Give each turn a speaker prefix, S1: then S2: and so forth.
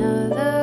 S1: another